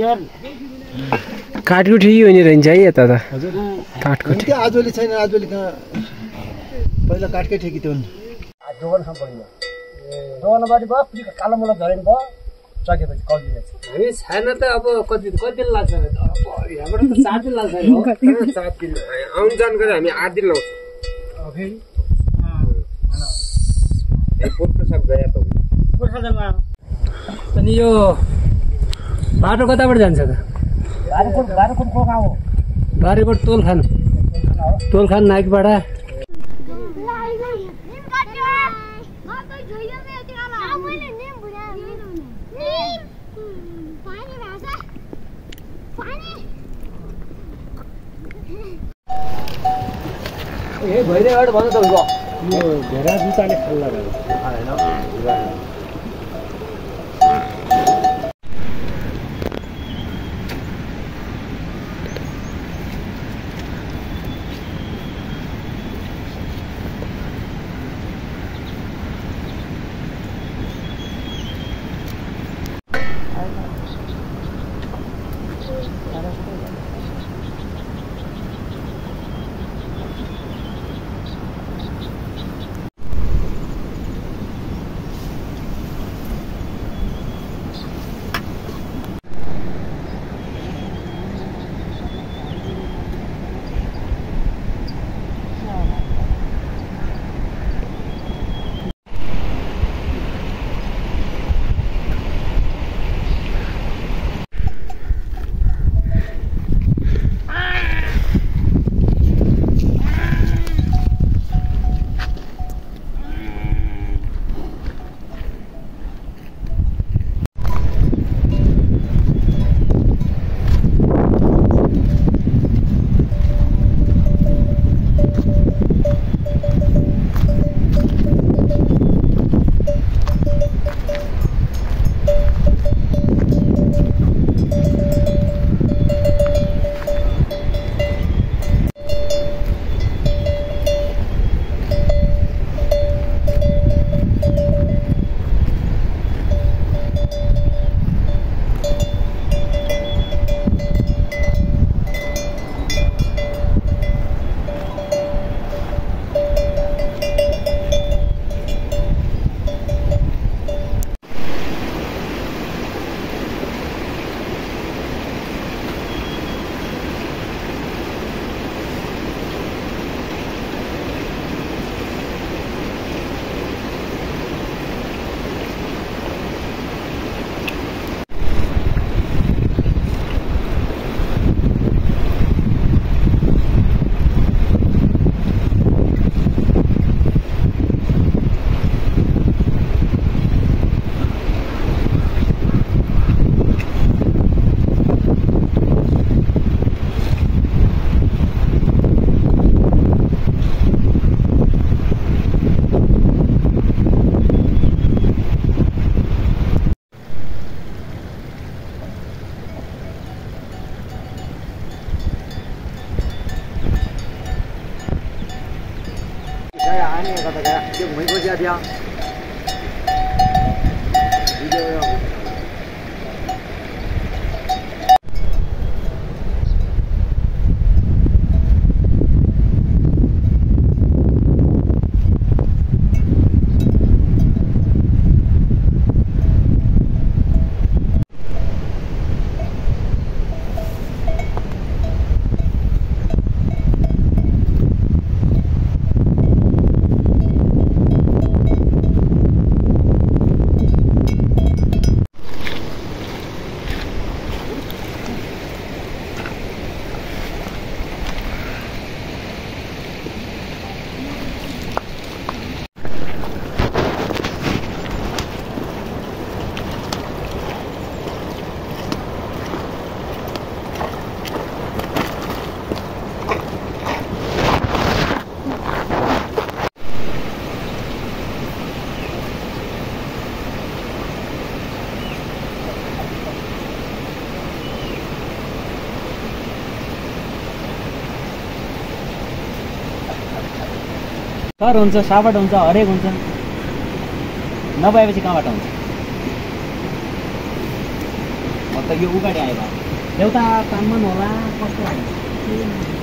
घर काटकुठी हुने रहन्छ है यता त। त्यो आजोली छैन आजोली कहाँ पहिला काठकै ठेकी थियो नि दोकानसम्म पऱ्यो दोकानबाट भयो। कालो मुला झरेन भयो सकेपछि कल्टी हामी छैन त अब कति कति दिन लाग्छ अब यहाँबाट त चार दिन लाग्छ सात दिन? आउनु जानु गरेर हामी आठ दिन लाउँछौँ। अनि यो बाटो कताबाट जान्छ त? गाउँ हो? बारीबाट तोलखान। तोलखान नाइकबाट ए भइरहेबाट भन्नु तपाईँको यो घेरा जुत्ताले खाल्ला भएको 来那个大概，就没多些天，你就。सर हुन्छ साबाट हुन्छ हरेक हुन्छ। नभएपछि कहाँबाट हुन्छ? म त यो उगाडि आयो एउटा तानमा होला कस्तो लाग्यो?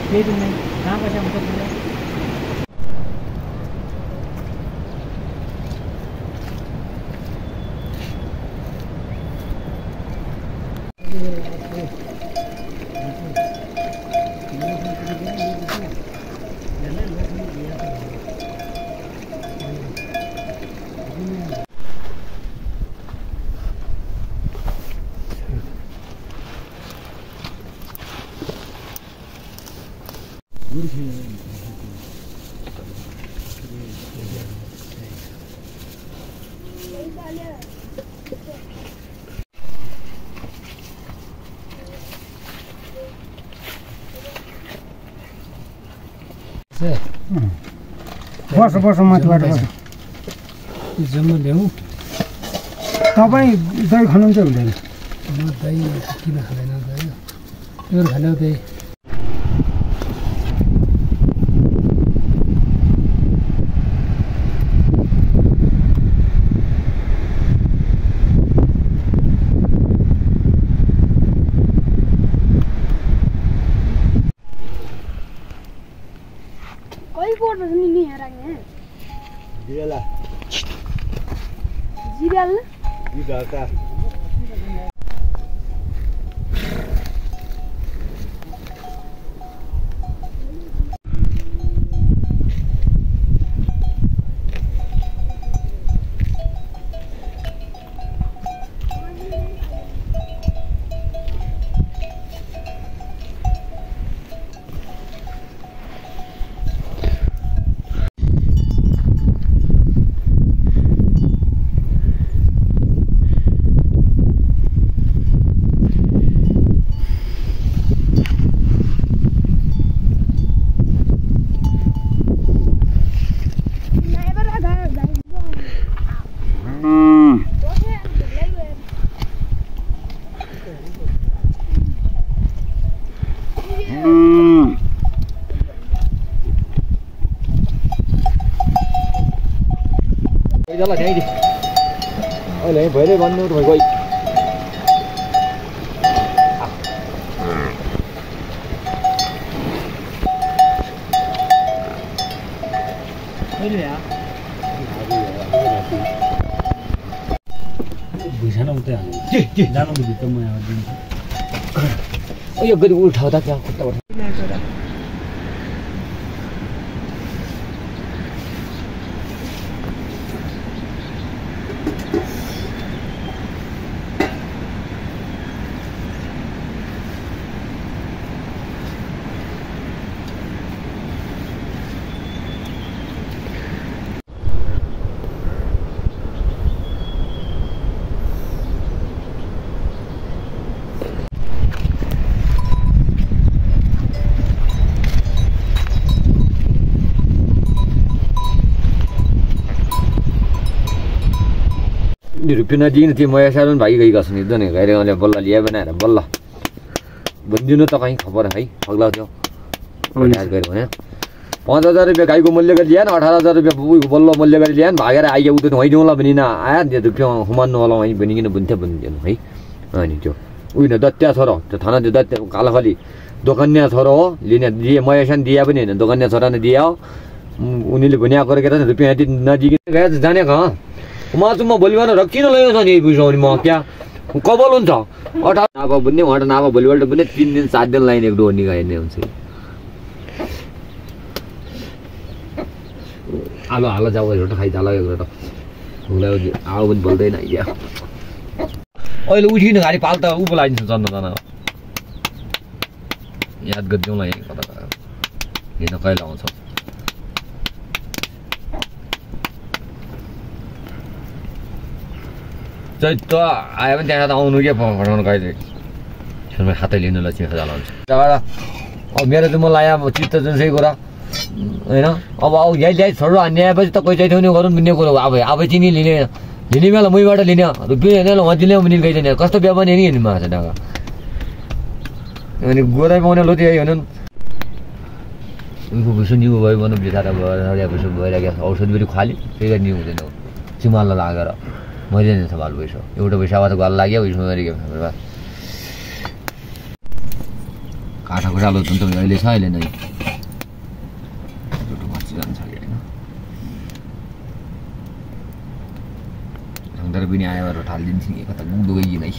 केही पनि कहाँ पैसा हुन्छ बस बस माथिबाट बस। जम्मा ल्याऊ तपाईँ दही खानुहुन्छ हुँदैन? म दही किन खाँदैन दही? खाने दही about that. đó là ngay đi ôi, lấy với đây con nữa rồi, quay. Hãy subscribe cho kênh không bỏ lỡ những video हाल्नु त भित्र म यहाँ दिन्छु यो गरी उठाउँदा क्या खुट्टा उठा रुपियाँ त्यो मया सानो भाइ गई नि दोने गएर उसले बल्ल ल्या बनाएर बल्ल भनिदिनु त कहीँ खबर है पग्ला थियो भने पाँच हजार रुपियाँ गाईको मूल्य गरी ल्याएन अठार हजार रुपियाँ बल्ल मूल्य गरी ल्याएन भागेर आइयो उतो भइदिउँला भनी न आयो त्यो रुपियाँ हुमान्नु होला वहीँ भनिकन भुन्थ्यो भनिदिनु है अनि त्यो उयो दत्या छोरो त्यो थाना त्यो दत्या कालाखली दोकन्या छोरो हो लिने दिए मया सानो दिए पनि होइन दोकन्या छोरा नै दिए हो उनीले भुनिया गरेर रुपियाँ नदिकन गए जाने कहाँ म चाहिँ म भोलि बिहान किन लगेको छ नि बुझाउने म क्या? कबल हुन्छ। अठार नभए बुन्ने उहाँबाट नभए भोलिपल्ट बुन्ने तिन दिन सात दिन लाइन एक डोर्नी गएन हुन्छ। आलो हाल जाऊ एउटा खाइ चाल एउटा आऊ पनि बोल्दैन या अहिले उठिनु घारी पाल त ऊ बोलाइदिन्छ चन्द चन्द याद गरिदिउँ ल यहीँ कता। हिँड्न कहिले आउँछ? चैत आयो भने त्यहाँ त आउनु के फटाउनु कहिले छेउमा हातै लिनुलाई चिखा जाला हुन्छ। त्यहाँबाट अब मेरो चाहिँ मलाई अब चित्त जुन चाहिँ कुरा होइन? अब अब यही ल्याइ छोडो हान्ने आएपछि त कोही चाहिँ गरौँ भन्ने कुरो अब अब चिनी लिने लिने बेला मैबाट लिने। रुपियाँ होइन उहाँ दिने भने गइदिने कस्तो व्यवहार नि हिँड्नु भएको छ अनि गोदाइ पाउने लो त्यही हुनु उयो भुसो निउ भयो भने बिचरा भयो भइरहेको औषध पनि खुवाल्यो त्यही गरी निउ हुँदैन। चिमाल्न लागेर। मैले नै सम्हाल भइसक्यो एउटा पैसा त गल लाग्यो उयसमा काठको सालो जुन तपाईँ अहिले छ अहिले नै। जान्छ होइन? पनि आयो ठालिदिन्छ कि? कता मुख दुखै नै